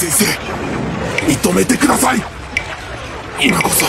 先生認めてください。今こそ。